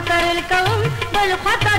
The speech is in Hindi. خطر الكون بل خطر